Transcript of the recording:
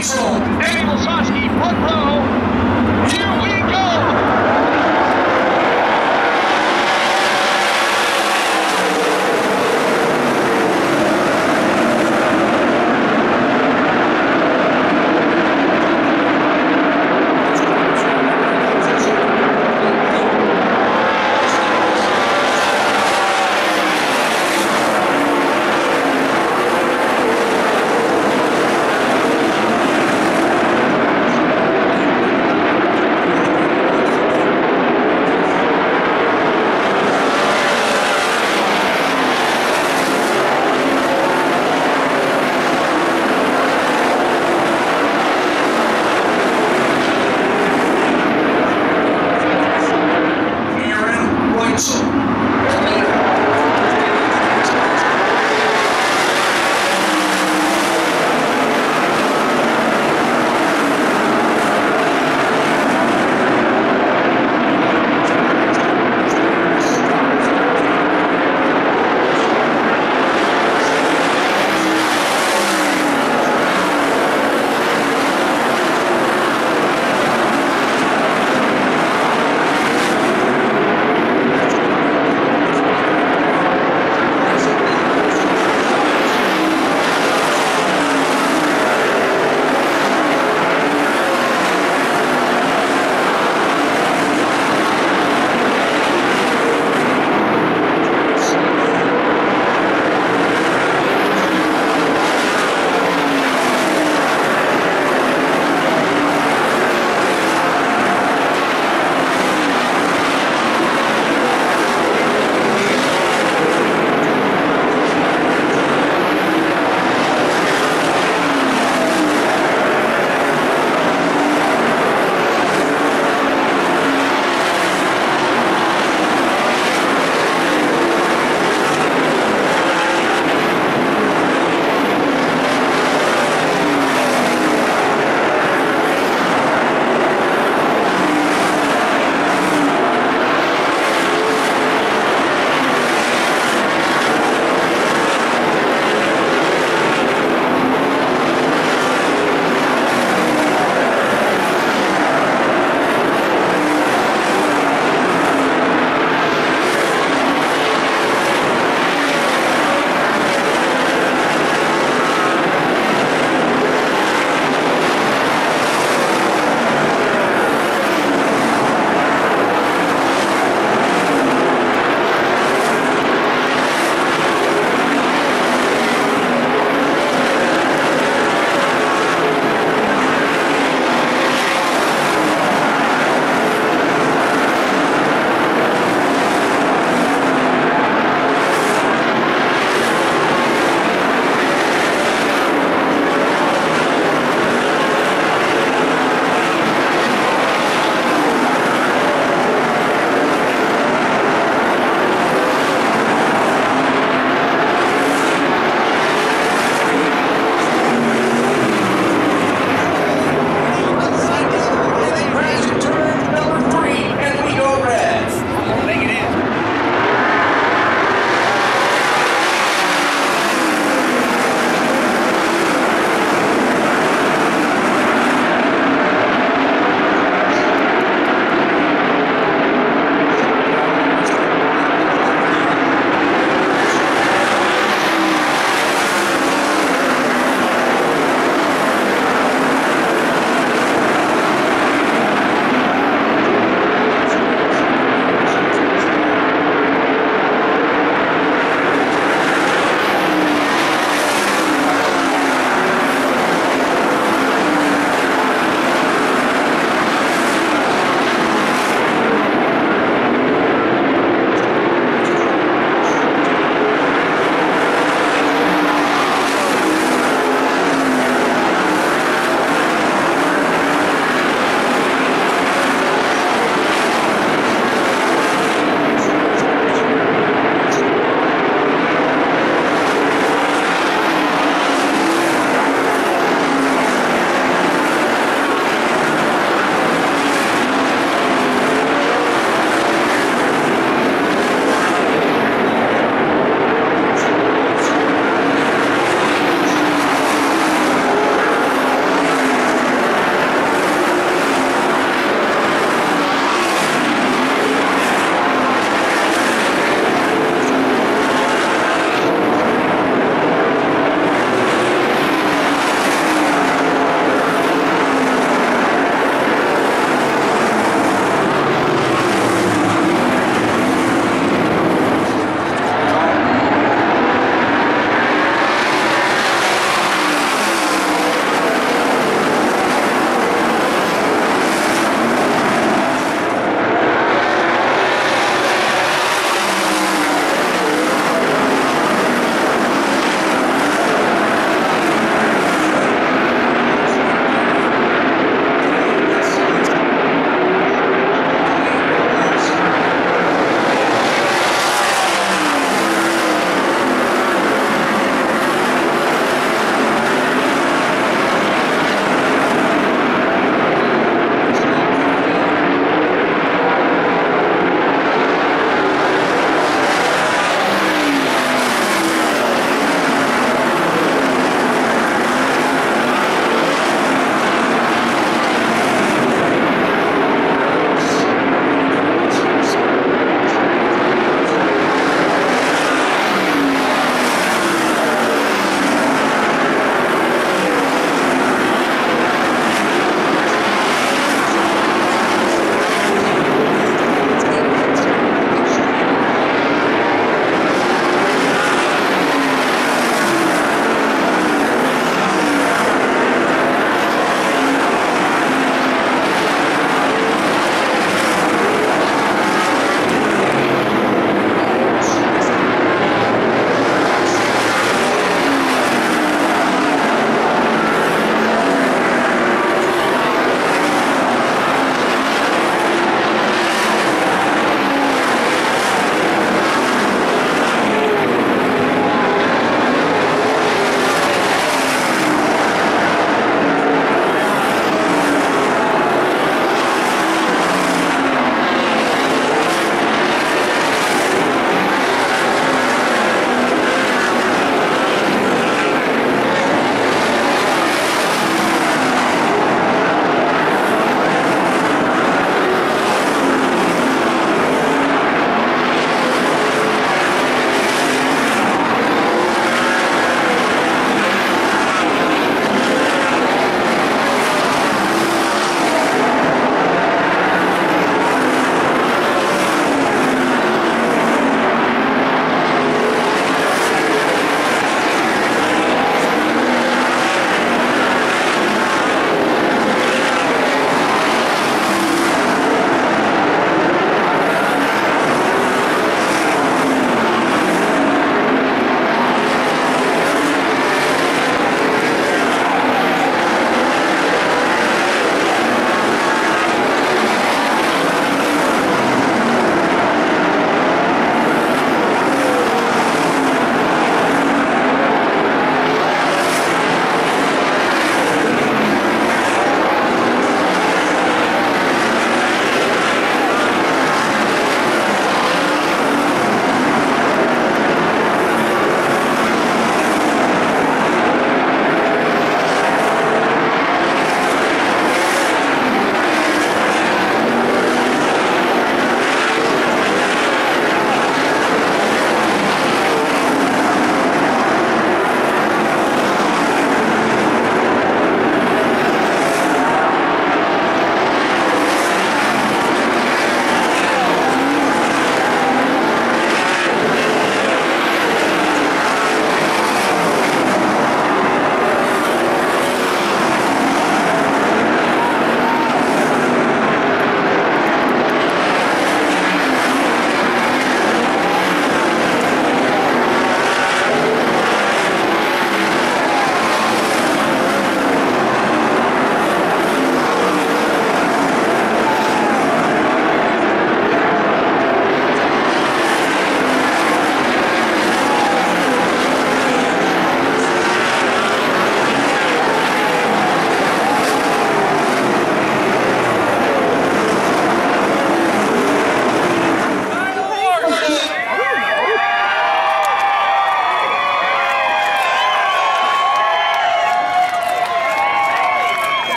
control. Danny front row. Here we go.